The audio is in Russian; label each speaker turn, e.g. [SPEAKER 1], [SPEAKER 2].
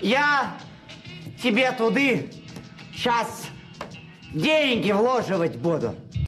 [SPEAKER 1] Я тебе туды сейчас деньги вложивать буду.